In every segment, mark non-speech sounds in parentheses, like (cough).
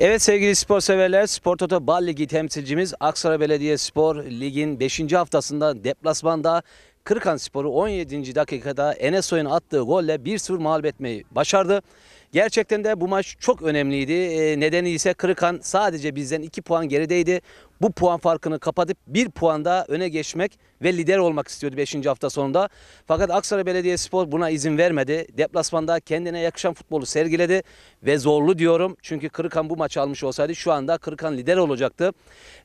Evet sevgili spor severler, Spor Toto Bal Ligi temsilcimiz Aksaray Belediyespor Lig'in 5. haftasında deplasmanda Kırıkan Spor'u 17. dakikada Enes Soy'un attığı golle 1-0 mağlup etmeyi başardı. Gerçekten de bu maç çok önemliydi. Ee, nedeni ise Kırıkan sadece bizden 2 puan gerideydi. Bu puan farkını kapatıp 1 puan daha öne geçmek ve lider olmak istiyordu 5. hafta sonunda. Fakat Aksaray Belediyespor buna izin vermedi. Deplasmanda kendine yakışan futbolu sergiledi ve zorlu diyorum. Çünkü Kırıkan bu maçı almış olsaydı şu anda Kırıkan lider olacaktı.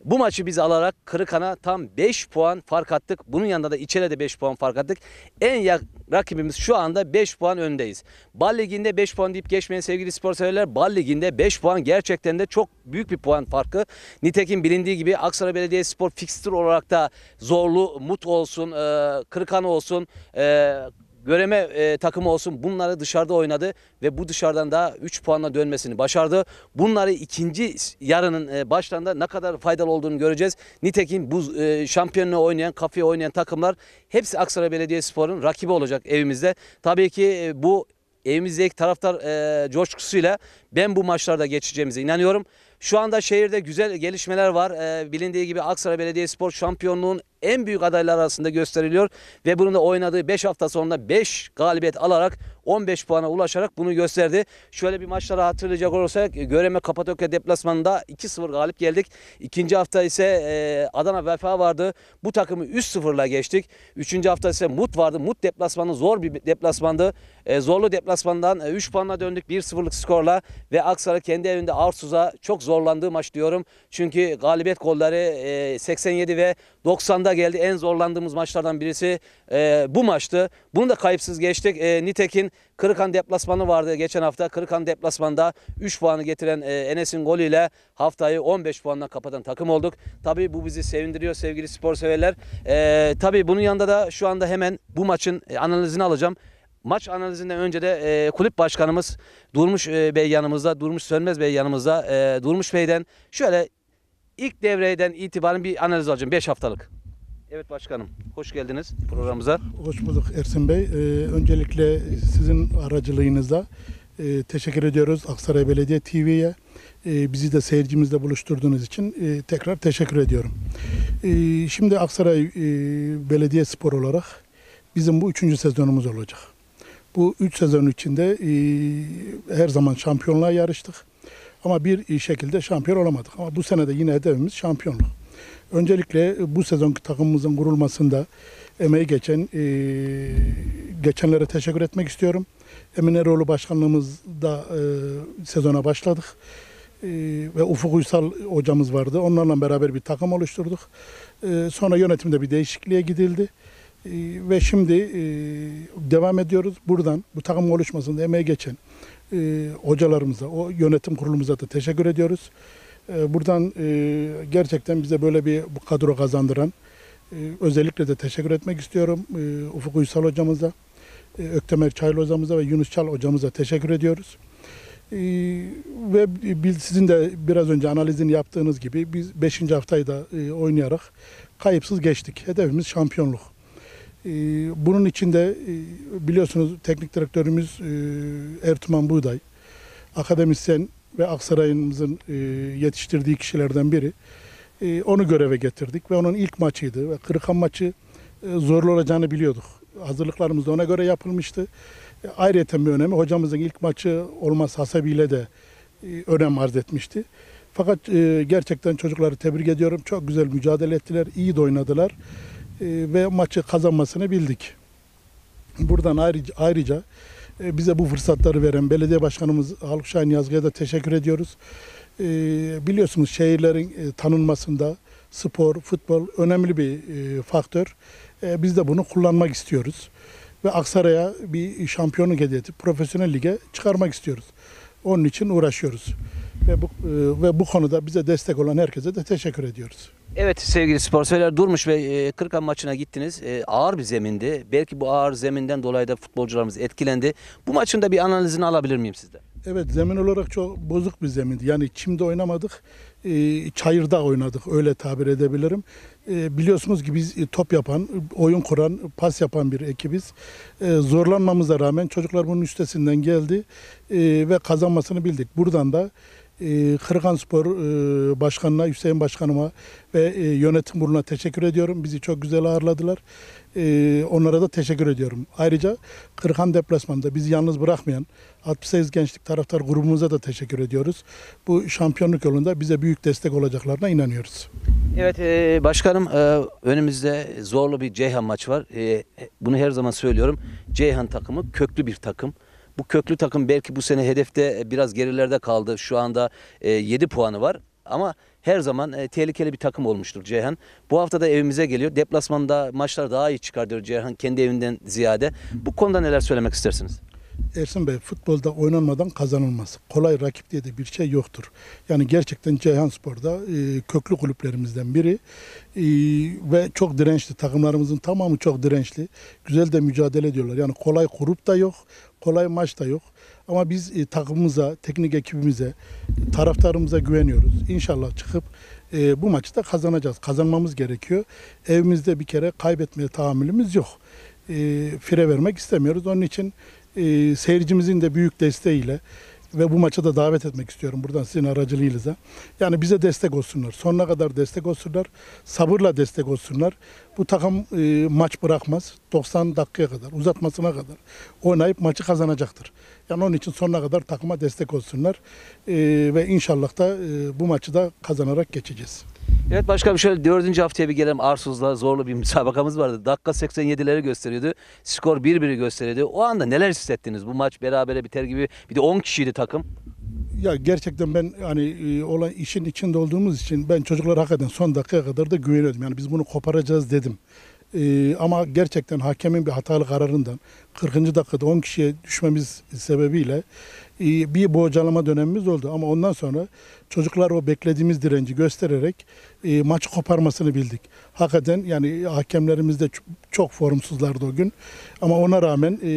Bu maçı biz alarak Kırıkan'a tam 5 puan fark attık. Bunun yanında da İçer'e de 5 puan fark attık. En rakibimiz şu anda 5 puan öndeyiz. Bal Ligi'nde 5 puan deyip geçmeyen sevgili spor severler. Bal Ligi'nde 5 puan gerçekten de çok büyük bir puan farkı. Nitekim bilindiği gibi Aksaray Belediyespor fikstür olarak da zorlu, Mut olsun, e, Kırıkan olsun, e, Göreme e, takımı olsun bunları dışarıda oynadı ve bu dışarıdan da 3 puanla dönmesini başardı. Bunları ikinci yarının e, başlarında ne kadar faydalı olduğunu göreceğiz. Nitekim bu e, şampiyonluğu oynayan, kafeye oynayan takımlar hepsi Aksaray Belediyespor'un rakibi olacak evimizde. Tabii ki e, bu evimizdeki taraftar e, coşkusuyla ben bu maçlarda geçeceğimize inanıyorum. Şu anda şehirde güzel gelişmeler var. E, bilindiği gibi Aksaray Belediyespor şampiyonluğun en büyük adaylar arasında gösteriliyor ve bunun da oynadığı 5 hafta sonunda 5 galibiyet alarak 15 puana ulaşarak bunu gösterdi. Şöyle bir maçları hatırlayacak olursak Göreme Kapadokya deplasmanında 2-0 galip geldik. İkinci hafta ise e, Adana Vefa vardı. Bu takımı 3-0'la geçtik. Üçüncü hafta ise Mut vardı. Mut deplasmanı zor bir deplasmandı. E, zorlu deplasmandan 3 puanla döndük 1-0'lık skorla ve Aksaray kendi evinde Arsuz'a çok zorlandığı maç diyorum. Çünkü galibiyet golleri e, 87 ve 90'da geldi. En zorlandığımız maçlardan birisi e, bu maçtı. Bunu da kayıpsız geçtik. E, Nitekin Kırıkan deplasmanı vardı geçen hafta. Kırıkan deplasmanda 3 puanı getiren e, Enes'in golüyle haftayı 15 puanla kapatan takım olduk. Tabii bu bizi sevindiriyor sevgili spor severler. E, tabii bunun yanında da şu anda hemen bu maçın e, analizini alacağım. Maç analizinden önce de e, kulüp başkanımız Durmuş e, Bey yanımızda, Durmuş Sönmez Bey yanımızda. E, Durmuş Bey'den şöyle ilk devreden itibaren bir analiz alacağım 5 haftalık. Evet başkanım, hoş geldiniz programımıza. Hoş bulduk Ersin Bey. Ee, öncelikle sizin aracılığınızla e, teşekkür ediyoruz Aksaray Belediye TV'ye. E, bizi de seyircimizle buluşturduğunuz için e, tekrar teşekkür ediyorum. E, şimdi Aksaray e, Belediye Spor olarak bizim bu üçüncü sezonumuz olacak. Bu üç sezon içinde e, her zaman şampiyonluğa yarıştık. Ama bir şekilde şampiyon olamadık. Ama bu sene de yine hedefimiz şampiyonluk. Öncelikle bu sezonki takımımızın kurulmasında emeği geçen e, geçenlere teşekkür etmek istiyorum. Emin Eroğlu başkanlığımızda e, sezona başladık. E, ve Ufuk Uysal hocamız vardı. Onlarla beraber bir takım oluşturduk. E, sonra yönetimde bir değişikliğe gidildi. E, ve şimdi e, devam ediyoruz. Buradan bu takım oluşmasında emeği geçen e, hocalarımıza, o yönetim kurulumuza da teşekkür ediyoruz. E, buradan e, gerçekten bize böyle bir kadro kazandıran e, özellikle de teşekkür etmek istiyorum. E, Ufuk Uysal hocamıza, Öktemer Çaylı hocamıza ve Yunus Çal hocamıza teşekkür ediyoruz. E, ve sizin de biraz önce analizini yaptığınız gibi biz 5. haftayı da e, oynayarak kayıpsız geçtik. Hedefimiz şampiyonluk. E, bunun içinde e, biliyorsunuz teknik direktörümüz e, Ertuğrul Buğday, akademisyen ve Aksaray'ımızın e, yetiştirdiği kişilerden biri. Onu göreve getirdik ve onun ilk maçıydı. Ve Kırıkan maçı zorlu olacağını biliyorduk. Hazırlıklarımız da ona göre yapılmıştı. Ayrıyeten bir önemi hocamızın ilk maçı olması hasebiyle de önem arz etmişti. Fakat gerçekten çocukları tebrik ediyorum. Çok güzel mücadele ettiler, iyi de oynadılar ve maçı kazanmasını bildik. Buradan ayrıca, ayrıca e, bize bu fırsatları veren belediye başkanımız Haluk Şahin Yazgı'ya da teşekkür ediyoruz. E, biliyorsunuz şehirlerin e, tanınmasında spor, futbol önemli bir e, faktör. Biz de bunu kullanmak istiyoruz. Ve Aksaray'a bir şampiyonluk hediye edip profesyonel lige çıkarmak istiyoruz. Onun için uğraşıyoruz. Ve bu, ve bu konuda bize destek olan herkese de teşekkür ediyoruz. Evet sevgili spor severler Durmuş Bey e, Kırıkan maçına gittiniz. E, ağır bir zemindi. Belki bu ağır zeminden dolayı da futbolcularımız etkilendi. Bu maçın da bir analizini alabilir miyim sizden? Evet zemin olarak çok bozuk bir zemindi. Yani çimde oynamadık, e, çayırda oynadık öyle tabir edebilirim. Biliyorsunuz ki biz top yapan, oyun kuran, pas yapan bir ekibiz. Zorlanmamıza rağmen çocuklar bunun üstesinden geldi ve kazanmasını bildik. Buradan da E, Kırıkan Spor Başkanı'na, Hüseyin Başkanıma ve e, yönetim kuruluna teşekkür ediyorum. Bizi çok güzel ağırladılar. E, onlara da teşekkür ediyorum. Ayrıca Kırıkan deplasmanında bizi yalnız bırakmayan 68 Gençlik Taraftar grubumuza da teşekkür ediyoruz. Bu şampiyonluk yolunda bize büyük destek olacaklarına inanıyoruz. Evet e, başkanım e, önümüzde zorlu bir Ceyhan maçı var. Bunu her zaman söylüyorum. Ceyhan takımı köklü bir takım. Bu köklü takım belki bu sene hedefte biraz gerilerde kaldı. Şu anda e, 7 puanı var. Ama her zaman e, tehlikeli bir takım olmuştur Ceyhan. Bu hafta da evimize geliyor. Deplasmanda maçlar daha iyi çıkartıyor Ceyhan kendi evinden ziyade. Bu konuda neler söylemek istersiniz? Ersin Bey futbolda oynanmadan kazanılmaz. Kolay rakip diye de bir şey yoktur. Yani gerçekten Ceyhan Spor'da e, köklü kulüplerimizden biri E, ve çok dirençli. Takımlarımızın tamamı çok dirençli. Güzel de mücadele ediyorlar. Yani kolay grup da yok, kolay maç da yok. Ama biz e, takımımıza, teknik ekibimize, taraftarımıza güveniyoruz. İnşallah çıkıp e, bu maçı da kazanacağız. Kazanmamız gerekiyor. Evimizde bir kere kaybetmeye tahammülümüz yok. E, fire vermek istemiyoruz. Onun için e, seyircimizin de büyük desteğiyle ve bu maça da davet etmek istiyorum buradan sizin aracılığınızla. Yani bize destek olsunlar. Sonuna kadar destek olsunlar. Sabırla destek olsunlar. Bu takım e, maç bırakmaz. 90 dakikaya kadar, uzatmasına kadar oynayıp maçı kazanacaktır. Yani onun için sonuna kadar takıma destek olsunlar. E, ve inşallah da e, bu maçı da kazanarak geçeceğiz. Evet başkanım şöyle dördüncü haftaya bir gelelim. Arsuz'la zorlu bir (laughs) müsabakamız vardı. Dakika 87'leri gösteriyordu. Skor 1-1'i gösteriyordu. O anda neler hissettiniz? Bu maç berabere biter gibi. Bir de 10 kişiydi takım. Ya gerçekten ben hani e, olan işin içinde olduğumuz için ben çocuklara hakikaten son dakikaya kadar da güveniyordum. Yani biz bunu koparacağız dedim. E, ama gerçekten hakemin bir hatalı kararından 40. dakikada 10 kişiye düşmemiz sebebiyle bir bocalama dönemimiz oldu. Ama ondan sonra çocuklar o beklediğimiz direnci göstererek e, maçı koparmasını bildik. Hakikaten yani hakemlerimiz de çok, formsuzlardı o gün. Ama ona rağmen e,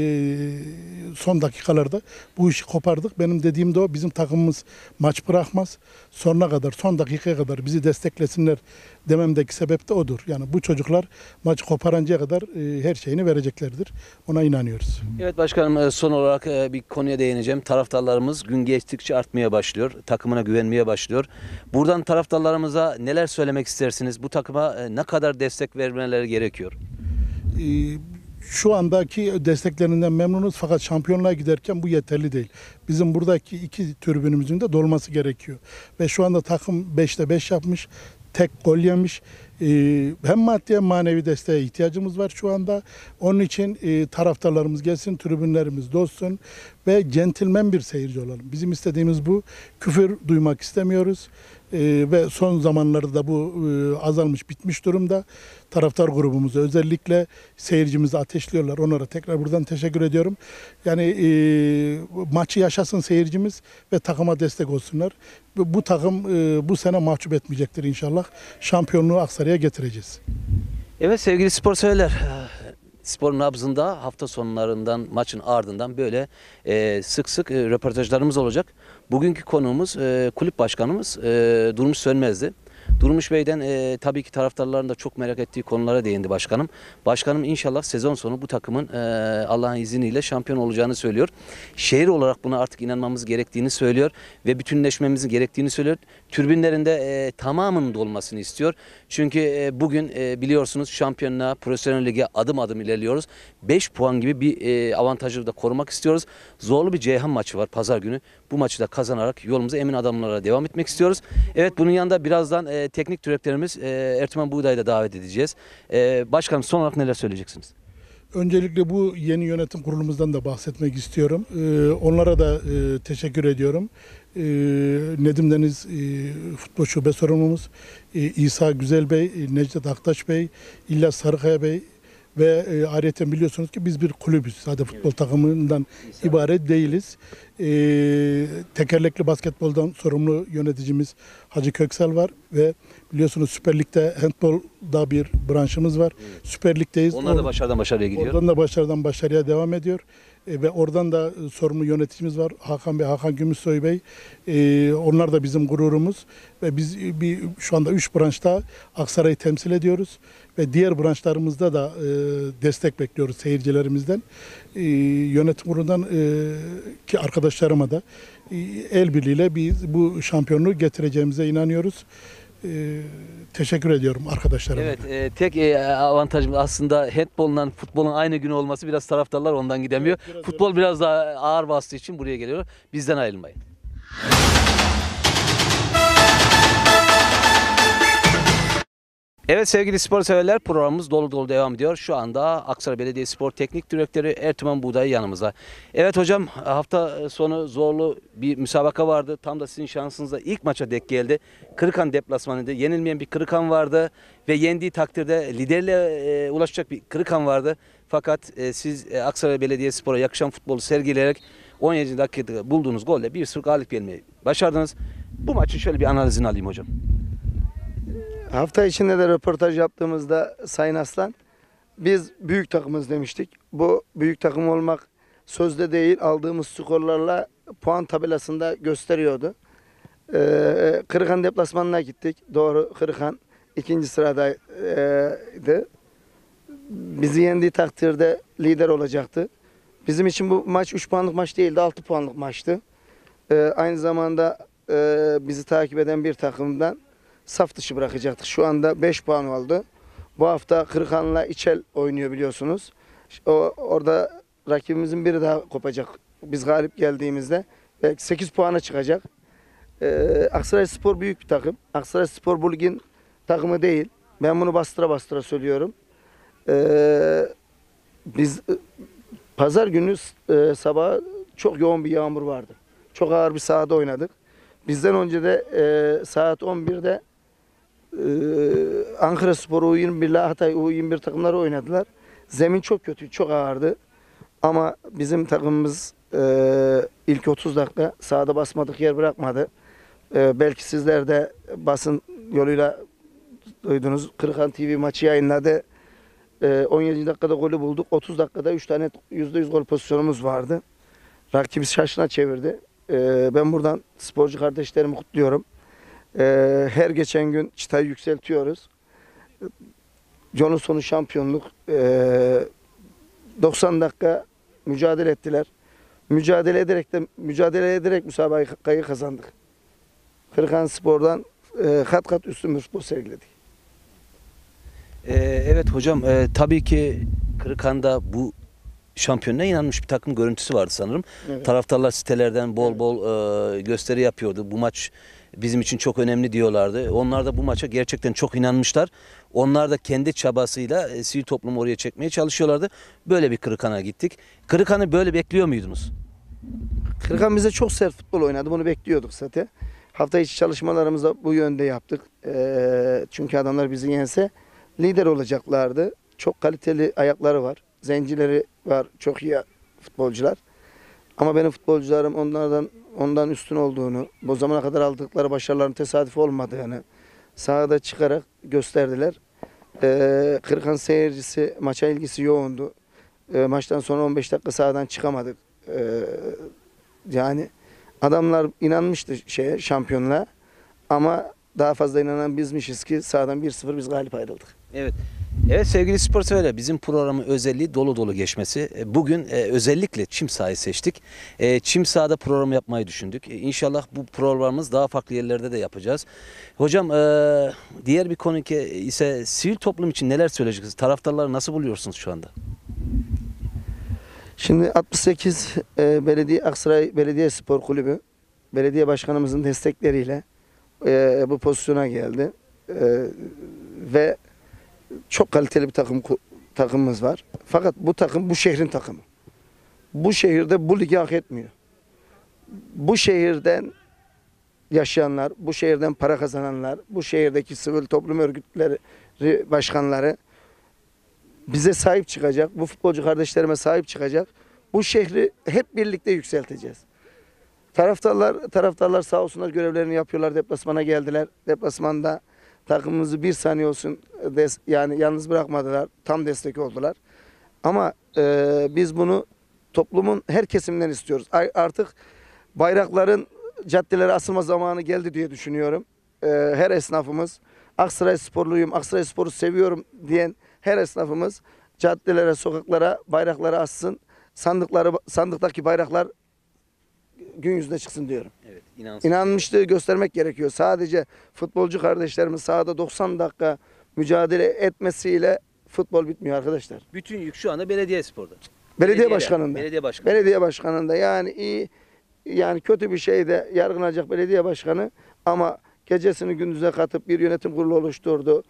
son dakikalarda bu işi kopardık. Benim dediğim de o. Bizim takımımız maç bırakmaz. Sonuna kadar, son dakikaya kadar bizi desteklesinler dememdeki sebep de odur. Yani bu çocuklar maçı koparıncaya kadar e, her şeyini vereceklerdir. Ona inanıyoruz. Evet başkanım son olarak bir konuya değineceğim. Taraftarlarımız gün geçtikçe artmaya başlıyor. Takımına güvenmeye başlıyor. Buradan taraftarlarımıza neler söylemek istersiniz? Bu takıma e, ne kadar destek vermeleri gerekiyor? Ee, şu andaki desteklerinden memnunuz fakat şampiyonluğa giderken bu yeterli değil. Bizim buradaki iki tribünümüzün de dolması gerekiyor. Ve şu anda takım 5'te 5 yapmış. Tek gol yemiş. Ee, hem maddi hem manevi desteğe ihtiyacımız var şu anda. Onun için e, taraftarlarımız gelsin, tribünlerimiz dolsun ve centilmen bir seyirci olalım. Bizim istediğimiz bu. Küfür duymak istemiyoruz. Ee, ve son zamanlarda bu e, azalmış, bitmiş durumda. Taraftar grubumuzu özellikle seyircimizi ateşliyorlar. Onlara tekrar buradan teşekkür ediyorum. Yani e, maçı yaşasın seyircimiz ve takıma destek olsunlar. Bu, takım e, bu sene mahcup etmeyecektir inşallah. Şampiyonluğu Aksaray'a getireceğiz. Evet sevgili spor severler. Spor nabzında hafta sonlarından maçın ardından böyle sık sık röportajlarımız olacak. Bugünkü konuğumuz e, kulüp başkanımız e, Durmuş Sönmez'di. Durmuş Bey'den e, tabii ki taraftarların da çok merak ettiği konulara değindi başkanım. Başkanım inşallah sezon sonu bu takımın e, Allah'ın izniyle şampiyon olacağını söylüyor. Şehir olarak buna artık inanmamız gerektiğini söylüyor ve bütünleşmemizin gerektiğini söylüyor. Türbinlerinde e, tamamının dolmasını istiyor. Çünkü e, bugün e, biliyorsunuz şampiyonluğa, profesyonel lige adım adım ilerliyoruz. 5 puan gibi bir e, avantajı da korumak istiyoruz. Zorlu bir Ceyhan maçı var pazar günü. Bu maçı da kazanarak yolumuza emin adamlara devam etmek istiyoruz. Evet bunun yanında birazdan e, teknik direktörümüz e, Ertuğrul Buğday'ı da davet edeceğiz. E, başkanım son olarak neler söyleyeceksiniz? Öncelikle bu yeni yönetim kurulumuzdan da bahsetmek istiyorum. Ee, onlara da e, teşekkür ediyorum. Ee, Nedim Deniz e, futbol şube sorumlumuz, e, İsa Güzel Bey, e, Necdet Aktaş Bey, İlyas Sarıkaya Bey ve e, ayrıca biliyorsunuz ki biz bir kulübüz. Sadece futbol takımından ibaret değiliz. Ee, tekerlekli basketboldan sorumlu yöneticimiz Hacı Köksal var ve biliyorsunuz Süper Lig'de handbolda bir branşımız var. Süper Lig'deyiz. Onlar da başarıdan başarıya gidiyor. Oradan da başarıdan başarıya devam ediyor. E, ve oradan da e, sorumlu yöneticimiz var. Hakan Bey, Hakan Gümüşsoy Bey. E, onlar da bizim gururumuz. Ve biz e, bir şu anda üç branşta Aksaray'ı temsil ediyoruz. Ve diğer branşlarımızda da e, destek bekliyoruz seyircilerimizden. E, yönetim kurulundan e, ki arkadaş arkadaşlarıma da e, el birliğiyle biz bu şampiyonluğu getireceğimize inanıyoruz. E, teşekkür ediyorum arkadaşlarıma. Evet, e, tek e, avantajımız aslında handbolla futbolun aynı günü olması biraz taraftarlar ondan gidemiyor. Evet, biraz Futbol biraz daha ağır bastığı için buraya geliyor. Bizden ayrılmayın. Evet sevgili spor severler programımız dolu dolu devam ediyor. Şu anda Aksaray Belediye Spor Teknik Direktörü Ertuğrul Buğday yanımızda. Evet hocam hafta sonu zorlu bir müsabaka vardı. Tam da sizin şansınızla ilk maça denk geldi. Kırıkan deplasmanıydı. Yenilmeyen bir Kırıkan vardı ve yendiği takdirde liderliğe e, ulaşacak bir Kırıkan vardı. Fakat e, siz e, Aksaray Belediye Spor'a yakışan futbolu sergileyerek 17. dakikada bulduğunuz golle 1-0 galip gelmeyi başardınız. Bu maçın şöyle bir analizini alayım hocam. Hafta içinde de röportaj yaptığımızda Sayın Aslan biz büyük takımız demiştik. Bu büyük takım olmak sözde değil aldığımız skorlarla puan tabelasında gösteriyordu. Ee, Kırıkan deplasmanına gittik. Doğru Kırıkan ikinci sıradaydı. Bizi yendiği takdirde lider olacaktı. Bizim için bu maç 3 puanlık maç değildi 6 puanlık maçtı. Ee, aynı zamanda e, bizi takip eden bir takımdan saf dışı bırakacaktık. Şu anda 5 puan oldu. Bu hafta Kırıkan'la İçel oynuyor biliyorsunuz. O, orada rakibimizin biri daha kopacak. Biz galip geldiğimizde belki 8 puana çıkacak. Ee, Aksaray Spor büyük bir takım. Aksaray Spor bu ligin takımı değil. Ben bunu bastıra bastıra söylüyorum. Ee, biz e, pazar günü e, sabah çok yoğun bir yağmur vardı. Çok ağır bir sahada oynadık. Bizden önce de e, saat 11'de ee, Ankara Spor U21 ile Hatay U21 takımları oynadılar. Zemin çok kötü, çok ağırdı. Ama bizim takımımız e, ilk 30 dakika sahada basmadık yer bırakmadı. E, belki sizler de basın yoluyla duydunuz. Kırıkan TV maçı yayınladı. E, 17 dakikada golü bulduk. 30 dakikada 3 tane %100 gol pozisyonumuz vardı. Rakibi şaşına çevirdi. E, ben buradan sporcu kardeşlerimi kutluyorum. Ee, her geçen gün çıtayı yükseltiyoruz. Jon'un sonu şampiyonluk. Ee, 90 dakika mücadele ettiler. Mücadele ederek de mücadele ederek müsabakayı kazandık. Kırıkan Spor'dan e, kat kat üstün bir futbol sergiledik. Ee, evet hocam e, tabii ki Kırıkan'da bu şampiyonluğa inanmış bir takım görüntüsü vardı sanırım. Evet. Taraftarlar sitelerden bol Evet. bol e, gösteri yapıyordu. Bu maç bizim için çok önemli diyorlardı. Onlar da bu maça gerçekten çok inanmışlar. Onlar da kendi çabasıyla e, sivil toplumu oraya çekmeye çalışıyorlardı. Böyle bir Kırıkan'a gittik. Kırıkan'ı böyle bekliyor muydunuz? Kırıkan bize çok sert futbol oynadı. Bunu bekliyorduk zaten. Hafta içi çalışmalarımızı bu yönde yaptık. Ee, çünkü adamlar bizi yense lider olacaklardı. Çok kaliteli ayakları var. Zencileri var. Çok iyi futbolcular. Ama benim futbolcularım onlardan ondan üstün olduğunu, bu zamana kadar aldıkları başarıların tesadüf olmadığını sahada çıkarak gösterdiler. Ee, Kırıkan seyircisi maça ilgisi yoğundu. Ee, maçtan sonra 15 dakika sahadan çıkamadık. Ee, yani adamlar inanmıştı şeye şampiyonluğa ama daha fazla inanan bizmişiz ki sahadan 1-0 biz galip ayrıldık. Evet. Evet sevgili spor severler bizim programın özelliği dolu dolu geçmesi. E, Bugün e, özellikle çim sahayı seçtik. E, Çim sahada program yapmayı düşündük. E, İnşallah bu programımız daha farklı yerlerde de yapacağız. Hocam e, diğer bir konu ki ise sivil toplum için neler söyleyeceksiniz? Taraftarları nasıl buluyorsunuz şu anda? Şimdi 68 e, Belediye Aksaray Belediye Spor Kulübü belediye başkanımızın destekleriyle e, bu pozisyona geldi. E, ve çok kaliteli bir takım takımımız var. Fakat bu takım bu şehrin takımı. Bu şehirde bu ligi hak etmiyor. Bu şehirden yaşayanlar, bu şehirden para kazananlar, bu şehirdeki sivil toplum örgütleri başkanları bize sahip çıkacak, bu futbolcu kardeşlerime sahip çıkacak. Bu şehri hep birlikte yükselteceğiz. Taraftarlar taraftarlar sağ olsunlar görevlerini yapıyorlar. Deplasmana geldiler. Deplasmanda takımımızı bir saniye olsun des, yani yalnız bırakmadılar. Tam destek oldular. Ama e, biz bunu toplumun her kesiminden istiyoruz. Artık bayrakların caddelere asılma zamanı geldi diye düşünüyorum. E, her esnafımız Aksaray sporluyum, Aksaray sporu seviyorum diyen her esnafımız caddelere, sokaklara bayrakları assın. Sandıkları sandıktaki bayraklar gün yüzüne çıksın diyorum. Evet, inansın. İnanmışlığı göstermek gerekiyor. Sadece futbolcu kardeşlerimiz sahada 90 dakika mücadele etmesiyle futbol bitmiyor arkadaşlar. Bütün yük şu anda belediye sporda. Belediye Belediyeler, başkanında. Belediye başkanı. Belediye başkanında yani iyi yani kötü bir şeyde yargılanacak belediye başkanı ama gecesini gündüze katıp bir yönetim kurulu oluşturdu.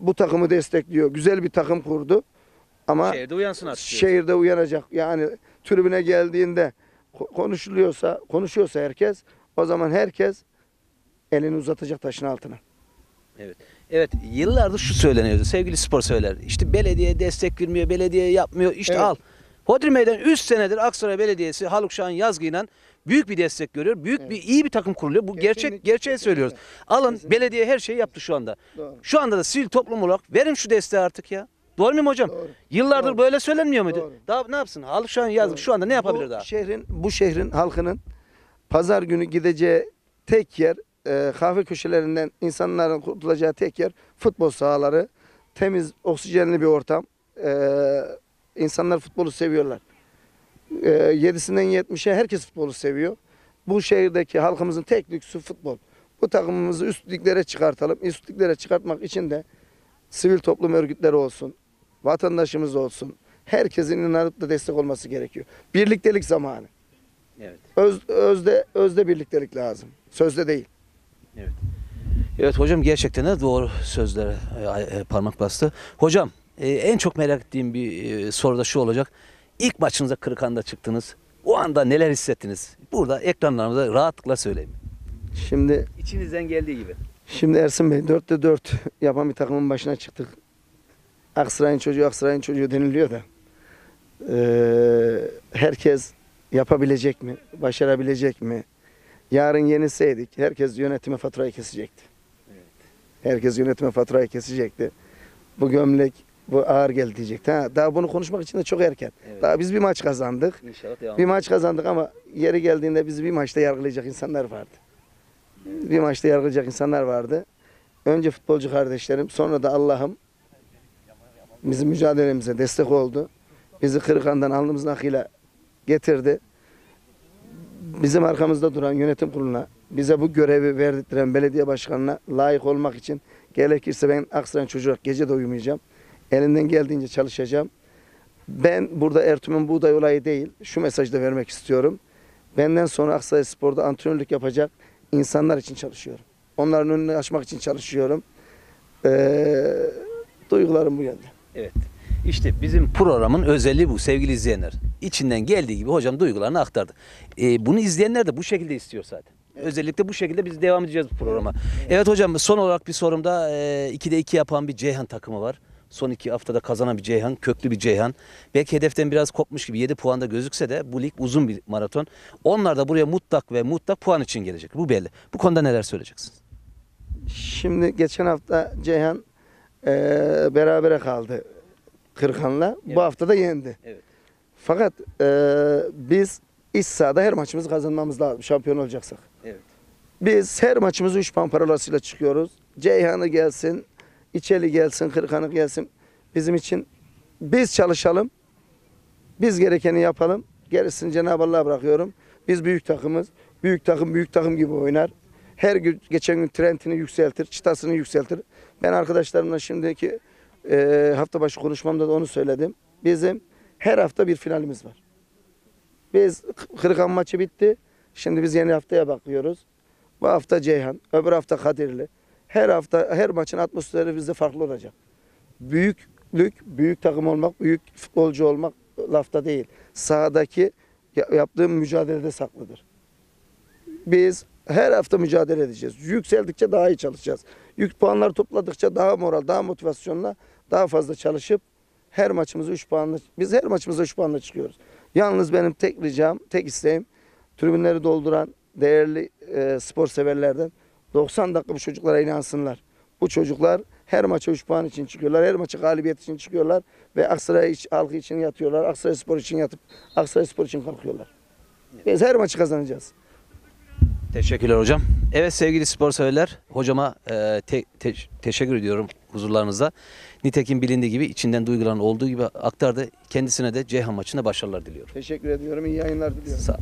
Bu takımı destekliyor. Güzel bir takım kurdu. Ama Şehirde uyansın artık. şehirde uyanacak. Yani tribüne geldiğinde konuşuluyorsa, konuşuyorsa herkes o zaman herkes elini uzatacak taşın altına. Evet. Evet yıllardır şu söyleniyordu sevgili spor söyler. İşte belediye destek vermiyor, belediye yapmıyor. İşte Evet. al. Hodri Meydan 3 senedir Aksaray Belediyesi Haluk Şahan Yazgı'yla büyük bir destek görüyor. Büyük bir iyi bir takım kuruluyor. Bu gerçek Kesinlikle, gerçeği kesinlikle. söylüyoruz. Alın Kesinlikle. belediye her şeyi yaptı şu anda. Doğru. Şu anda da sivil toplum olarak verin şu desteği artık ya. Doğru muyum hocam? Doğru. Yıllardır Doğru. böyle söylenmiyor muydu? Doğru. Daha ne yapsın? Haluk Şahan Yazgı şu anda ne yapabilir bu daha? Şehrin, bu şehrin halkının pazar günü gideceği tek yer, e, kahve köşelerinden insanların kurtulacağı tek yer futbol sahaları. Temiz, oksijenli bir ortam. E, insanlar futbolu seviyorlar. E, 7'sinden 70'e herkes futbolu seviyor. Bu şehirdeki halkımızın tek lüksü futbol. Bu takımımızı üst liglere çıkartalım. Üst liglere çıkartmak için de sivil toplum örgütleri olsun, vatandaşımız olsun. Herkesin inanıp da destek olması gerekiyor. Birliktelik zamanı. Evet. Öz, özde özde birliktelik lazım. Sözde değil. Evet hocam gerçekten de doğru sözlere e, parmak bastı. Hocam e, en çok merak ettiğim bir e, soru da şu olacak. İlk maçınıza Kırıkhan'da çıktınız. O anda neler hissettiniz? Burada ekranlarımıza rahatlıkla söyleyin. Şimdi İçinizden geldiği gibi. şimdi Ersin Bey 4'te 4 yapan bir takımın başına çıktık. Aksaray'ın çocuğu Aksaray'ın çocuğu deniliyor da. Ee, herkes yapabilecek mi? Başarabilecek mi? Yarın yenilseydik herkes yönetime faturayı kesecekti. Herkes yönetime faturayı kesecekti. Bu gömlek bu ağır geldi diyecekti. Ha, daha bunu konuşmak için de çok erken. Evet. Daha biz bir maç kazandık. İnşallah devam. Bir maç kazandık ama yeri geldiğinde bizi bir maçta yargılayacak insanlar vardı. Bir maçta yargılayacak insanlar vardı. Önce futbolcu kardeşlerim, sonra da Allah'ım bizim mücadelemize destek oldu. Bizi Kırıkhan'dan alnımızın akıyla getirdi. Bizim arkamızda duran yönetim kuruluna, bize bu görevi verdirtiren belediye başkanına layık olmak için gerekirse ben Aksaray çocuğu gece de uyumayacağım. Elimden geldiğince çalışacağım. Ben burada Ertuğrul'un buğday olayı değil, şu mesajı da vermek istiyorum. Benden sonra Aksaray Spor'da antrenörlük yapacak insanlar için çalışıyorum. Onların önünü açmak için çalışıyorum. Ee, duygularım bu yönde. Evet. İşte bizim programın özelliği bu sevgili izleyenler. İçinden geldiği gibi hocam duygularını aktardı. Ee, bunu izleyenler de bu şekilde istiyor zaten. Özellikle bu şekilde biz devam edeceğiz bu programa. Evet hocam son olarak bir sorumda e, 2'de 2 yapan bir Ceyhan takımı var. Son iki haftada kazanan bir Ceyhan, köklü bir Ceyhan. Belki hedeften biraz kopmuş gibi 7 puanda gözükse de bu lig uzun bir maraton. Onlar da buraya mutlak ve mutlak puan için gelecek. Bu belli. Bu konuda neler söyleyeceksiniz? Şimdi geçen hafta Ceyhan eee berabere kaldı Kırkan'la. Evet. Bu hafta da yendi. Evet. Fakat eee, biz iç sahada her maçımızı kazanmamız lazım şampiyon olacaksak. Evet. Biz her maçımızı 3 puan parolasıyla çıkıyoruz. Ceyhan'ı gelsin, İçeli gelsin, Kırkan'ı gelsin. Bizim için biz çalışalım. Biz gerekeni yapalım. Gerisini Cenab-ı Allah'a bırakıyorum. Biz büyük takımız. Büyük takım büyük takım gibi oynar. Her gün geçen gün trendini yükseltir, çıtasını yükseltir. Ben arkadaşlarımla şimdiki e, hafta başı konuşmamda da onu söyledim. Bizim her hafta bir finalimiz var. Biz Kırıkan maçı bitti. Şimdi biz yeni haftaya bakıyoruz. Bu hafta Ceyhan, öbür hafta Kadirli. Her hafta her maçın atmosferi bizde farklı olacak. Büyüklük, büyük takım olmak, büyük futbolcu olmak lafta değil. Sahadaki ya- yaptığım mücadelede saklıdır. Biz her hafta mücadele edeceğiz. Yükseldikçe daha iyi çalışacağız. Yük puanlar topladıkça daha moral, daha motivasyonla daha fazla çalışıp her maçımızı 3 puanla biz her maçımıza 3 puanla çıkıyoruz. Yalnız benim tek ricam, tek isteğim tribünleri dolduran değerli e, spor severlerden 90 dakika bu çocuklara inansınlar. Bu çocuklar her maça 3 puan için çıkıyorlar. Her maça galibiyet için çıkıyorlar. Ve Aksaray iç- halkı için yatıyorlar. Aksaray Spor için yatıp Aksaray Spor için kalkıyorlar. Biz her maçı kazanacağız. Teşekkürler hocam. Evet sevgili spor severler, hocama e, te- te- teşekkür ediyorum huzurlarınızda. Nitekim bilindiği gibi içinden duyguların olduğu gibi aktardı. Kendisine de Ceyhan maçında başarılar diliyorum. Teşekkür ediyorum. İyi yayınlar diliyorum. Sağ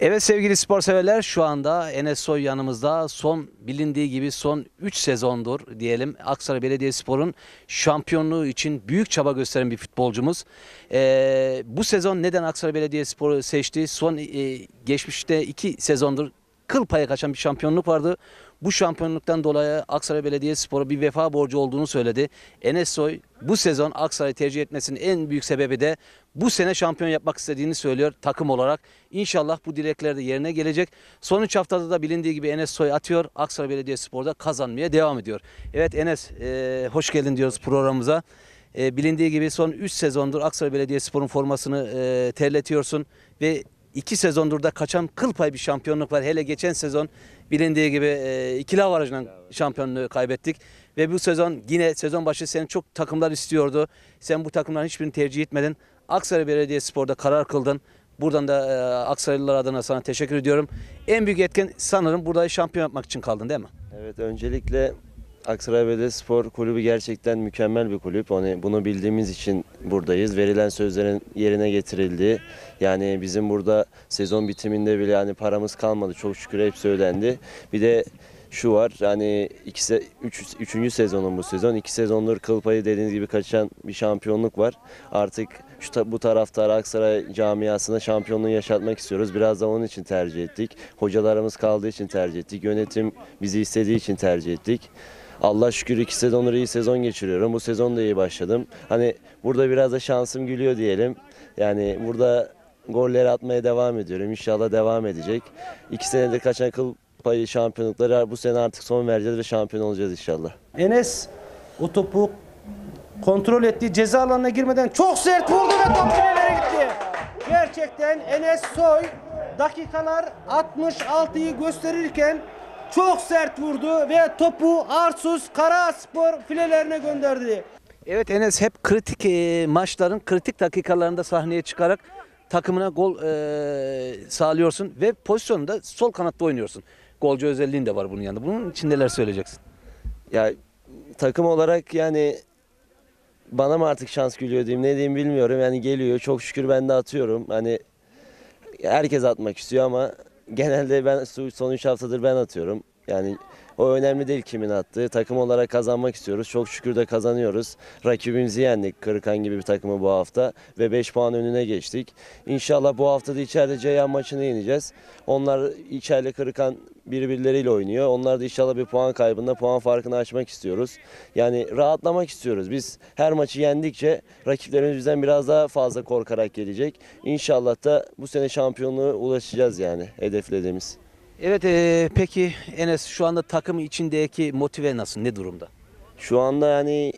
Evet sevgili spor severler şu anda Enes Soy yanımızda son bilindiği gibi son 3 sezondur diyelim Aksaray Belediyespor'un şampiyonluğu için büyük çaba gösteren bir futbolcumuz. Ee, bu sezon neden Aksaray Belediyespor'u seçti? Son e, geçmişte 2 sezondur kıl paya kaçan bir şampiyonluk vardı. Bu şampiyonluktan dolayı Aksaray Belediyespor'a bir vefa borcu olduğunu söyledi. Enes Soy bu sezon Aksaray'ı tercih etmesinin en büyük sebebi de bu sene şampiyon yapmak istediğini söylüyor takım olarak. İnşallah bu dilekler de yerine gelecek. Son 3 haftada da bilindiği gibi Enes Soy atıyor. Aksaray Belediyespor'da kazanmaya devam ediyor. Evet Enes e, hoş geldin diyoruz programımıza. E, bilindiği gibi son 3 sezondur Aksaray Belediyespor'un formasını e, terletiyorsun ve 2 sezondur da kaçan kıl pay bir şampiyonluk var. Hele geçen sezon bilindiği gibi e, ikili avarajla şampiyonluğu kaybettik. Ve bu sezon yine sezon başı seni çok takımlar istiyordu. Sen bu takımların hiçbirini tercih etmedin. Aksaray Belediyespor'da karar kıldın. Buradan da e, Aksaraylılar adına sana teşekkür ediyorum. En büyük etken sanırım burada şampiyon yapmak için kaldın değil mi? Evet öncelikle Aksaray Belediyespor Kulübü gerçekten mükemmel bir kulüp. Onu, bunu bildiğimiz için buradayız. Verilen sözlerin yerine getirildi. Yani bizim burada sezon bitiminde bile yani paramız kalmadı. Çok şükür hep söylendi. Bir de şu var yani iki üç, üçüncü sezonun bu sezon. iki sezondur kıl payı dediğiniz gibi kaçan bir şampiyonluk var. Artık şu bu taraftarı Aksaray camiasına şampiyonluğu yaşatmak istiyoruz. Biraz da onun için tercih ettik. Hocalarımız kaldığı için tercih ettik. Yönetim bizi istediği için tercih ettik. Allah şükür iki sezondur iyi sezon geçiriyorum. Bu sezon da iyi başladım. Hani burada biraz da şansım gülüyor diyelim. Yani burada golleri atmaya devam ediyorum. İnşallah devam edecek. İki senedir kaçan kıl payı şampiyonlukları bu sene artık son vereceğiz ve şampiyon olacağız inşallah. Enes o topu kontrol etti. Ceza alanına girmeden çok sert vurdu ve top filelere gitti. Gerçekten Enes Soy dakikalar 66'yı gösterirken çok sert vurdu ve topu Arsuz Karaspor filelerine gönderdi. Evet Enes hep kritik e, maçların kritik dakikalarında sahneye çıkarak takımına gol e, sağlıyorsun ve pozisyonunda sol kanatta oynuyorsun. Golcü özelliğin de var bunun yanında. Bunun için neler söyleyeceksin? Ya takım olarak yani bana mı artık şans gülüyor diyeyim ne diyeyim bilmiyorum. Yani geliyor çok şükür ben de atıyorum. Hani herkes atmak istiyor ama genelde ben son 3 haftadır ben atıyorum. Yani o önemli değil kimin attığı. Takım olarak kazanmak istiyoruz. Çok şükür de kazanıyoruz. Rakibimizi yendik Kırıkan gibi bir takımı bu hafta ve 5 puan önüne geçtik. İnşallah bu hafta da içeride Ceyhan maçını yeneceğiz. Onlar içeride Kırıkan birbirleriyle oynuyor. Onlar da inşallah bir puan kaybında puan farkını açmak istiyoruz. Yani rahatlamak istiyoruz. Biz her maçı yendikçe rakiplerimiz bizden biraz daha fazla korkarak gelecek. İnşallah da bu sene şampiyonluğa ulaşacağız yani hedeflediğimiz. Evet e, peki Enes şu anda takım içindeki motive nasıl? Ne durumda? Şu anda yani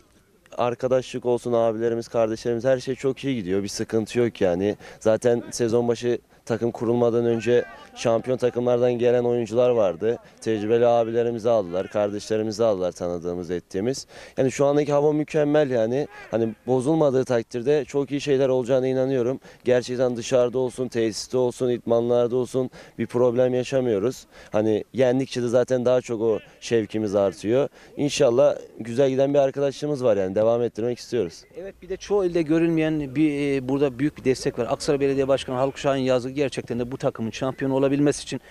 arkadaşlık olsun abilerimiz, kardeşlerimiz her şey çok iyi gidiyor. Bir sıkıntı yok yani. Zaten sezon başı takım kurulmadan önce şampiyon takımlardan gelen oyuncular vardı. Tecrübeli abilerimizi aldılar, kardeşlerimizi aldılar tanıdığımız, ettiğimiz. Yani şu andaki hava mükemmel yani. Hani bozulmadığı takdirde çok iyi şeyler olacağına inanıyorum. Gerçekten dışarıda olsun, tesiste olsun, itmanlarda olsun bir problem yaşamıyoruz. Hani yendikçe de zaten daha çok o şevkimiz artıyor. İnşallah güzel giden bir arkadaşlığımız var yani devam ettirmek istiyoruz. Evet bir de çoğu ilde görülmeyen bir e, burada büyük destek var. Aksaray Belediye Başkanı Haluk Şahin yazdı gerçekten de bu takımın şampiyon olabilmesi için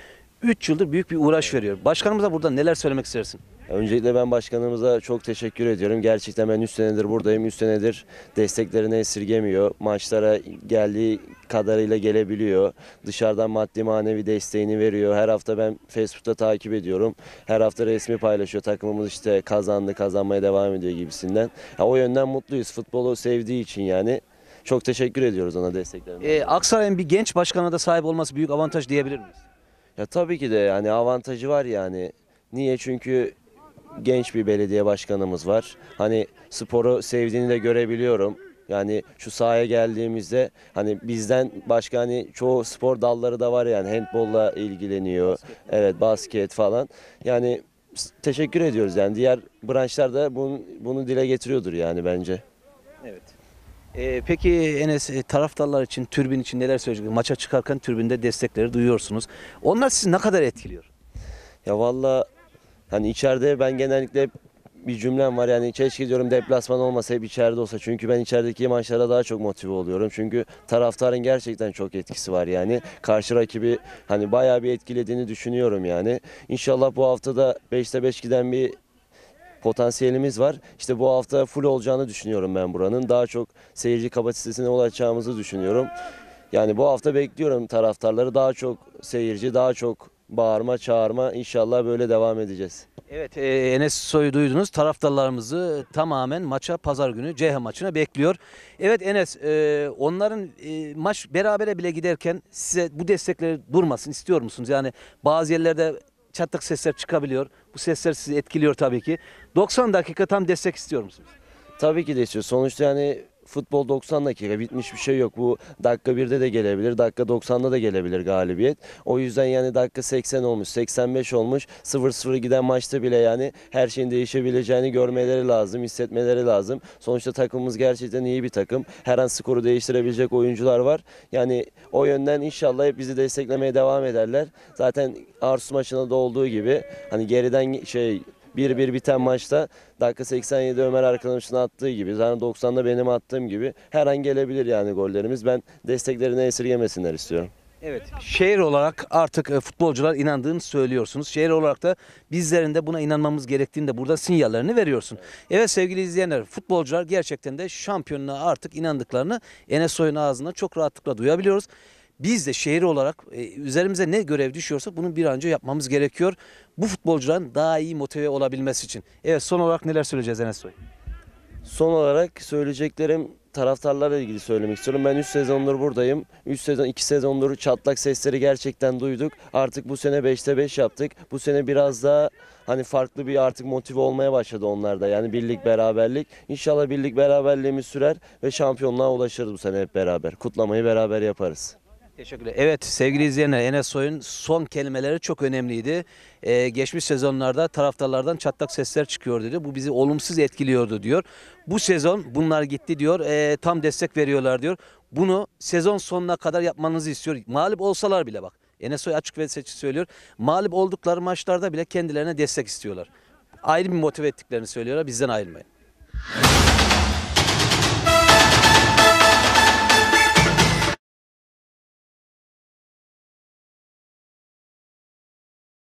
3 yıldır büyük bir uğraş veriyor. Başkanımıza burada neler söylemek istersin? Öncelikle ben başkanımıza çok teşekkür ediyorum. Gerçekten ben 3 senedir buradayım. 3 senedir desteklerini esirgemiyor. Maçlara geldiği kadarıyla gelebiliyor. Dışarıdan maddi manevi desteğini veriyor. Her hafta ben Facebook'ta takip ediyorum. Her hafta resmi paylaşıyor. Takımımız işte kazandı, kazanmaya devam ediyor gibisinden. Ya, o yönden mutluyuz. Futbolu sevdiği için yani. Çok teşekkür ediyoruz ona desteklerinden. E, Aksaray'ın bir genç başkana da sahip olması büyük avantaj diyebilir miyiz? Ya tabii ki de yani avantajı var yani. Niye? Çünkü genç bir belediye başkanımız var. Hani sporu sevdiğini de görebiliyorum. Yani şu sahaya geldiğimizde hani bizden başka hani çoğu spor dalları da var yani handbolla ilgileniyor. Evet basket falan. Yani teşekkür ediyoruz yani diğer branşlar da bunu, bunu dile getiriyordur yani bence. Evet. E, peki Enes e, taraftarlar için, türbin için neler söyleyecek? Maça çıkarken türbinde destekleri duyuyorsunuz. Onlar sizi ne kadar etkiliyor? Ya valla hani içeride ben genellikle bir cümlem var. Yani keşke diyorum deplasman olmasa hep içeride olsa. Çünkü ben içerideki maçlara daha çok motive oluyorum. Çünkü taraftarın gerçekten çok etkisi var yani. Karşı rakibi hani bayağı bir etkilediğini düşünüyorum yani. İnşallah bu haftada 5'te 5 giden bir potansiyelimiz var. İşte bu hafta full olacağını düşünüyorum ben buranın. Daha çok seyirci kapasitesine ulaşacağımızı düşünüyorum. Yani bu hafta bekliyorum taraftarları daha çok seyirci, daha çok bağırma, çağırma. İnşallah böyle devam edeceğiz. Evet e, Enes Soy'u duydunuz. Taraftarlarımızı tamamen maça pazar günü CH maçına bekliyor. Evet Enes e, onların e, maç berabere bile giderken size bu destekleri durmasın istiyor musunuz? Yani bazı yerlerde çatlak sesler çıkabiliyor. Bu sesler sizi etkiliyor tabii ki. 90 dakika tam destek istiyor musunuz? Tabii ki de istiyor. Sonuçta yani futbol 90 dakika bitmiş bir şey yok. Bu dakika 1'de de gelebilir, dakika 90'da da gelebilir galibiyet. O yüzden yani dakika 80 olmuş, 85 olmuş. 0-0 giden maçta bile yani her şeyin değişebileceğini görmeleri lazım, hissetmeleri lazım. Sonuçta takımımız gerçekten iyi bir takım. Her an skoru değiştirebilecek oyuncular var. Yani o yönden inşallah hep bizi desteklemeye devam ederler. Zaten Arsus maçında da olduğu gibi hani geriden şey 1-1 biten maçta dakika 87 Ömer arkadaşının attığı gibi zaten 90'da benim attığım gibi her an gelebilir yani gollerimiz. Ben desteklerini esirgemesinler istiyorum. Evet. Şehir olarak artık e, futbolcular inandığını söylüyorsunuz. Şehir olarak da bizlerin de buna inanmamız gerektiğini de burada sinyallerini veriyorsun. Evet sevgili izleyenler futbolcular gerçekten de şampiyonluğa artık inandıklarını Enes Soy'un ağzından çok rahatlıkla duyabiliyoruz. Biz de şehir olarak e, üzerimize ne görev düşüyorsa bunu bir an önce yapmamız gerekiyor. Bu futbolcuların daha iyi motive olabilmesi için. Evet son olarak neler söyleyeceğiz Enes Soy? Son olarak söyleyeceklerim taraftarlarla ilgili söylemek istiyorum. Ben 3 sezondur buradayım. 3 sezon 2 sezondur çatlak sesleri gerçekten duyduk. Artık bu sene 5'te 5 yaptık. Bu sene biraz daha hani farklı bir artık motive olmaya başladı onlarda. Yani birlik beraberlik. İnşallah birlik beraberliğimiz sürer ve şampiyonluğa ulaşırız bu sene hep beraber. Kutlamayı beraber yaparız. Teşekkürler. Evet sevgili izleyenler Enes Soy'un son kelimeleri çok önemliydi. Ee, geçmiş sezonlarda taraftarlardan çatlak sesler çıkıyor dedi. Bu bizi olumsuz etkiliyordu diyor. Bu sezon bunlar gitti diyor. Ee, tam destek veriyorlar diyor. Bunu sezon sonuna kadar yapmanızı istiyor. Mağlup olsalar bile bak. Enes Soy açık ve seçik söylüyor. Mağlup oldukları maçlarda bile kendilerine destek istiyorlar. Ayrı bir motive ettiklerini söylüyorlar. Bizden ayrılmayın.